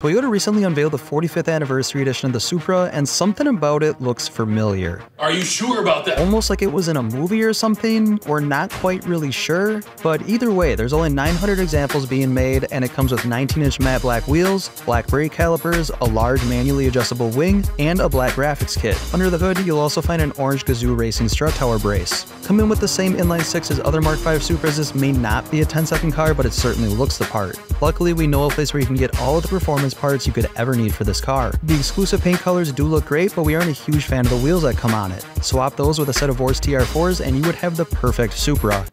Toyota recently unveiled the 45th anniversary edition of the Supra, and something about it looks familiar. Are you sure about that? Almost like it was in a movie or something, We're not quite really sure. But either way, there's only 900 examples being made, and it comes with 19-inch matte black wheels, black brake calipers, a large manually adjustable wing, and a black graphics kit. Under the hood, you'll also find an orange Gazoo Racing strut tower brace. Coming with the same inline 6 as other Mark V Supras, this may not be a 10-second car, but it certainly looks the part. Luckily, we know a place where you can get all of the performance parts you could ever need for this car. The exclusive paint colors do look great, but we aren't a huge fan of the wheels that come on it. Swap those with a set of Vors TR4s and you would have the perfect Supra.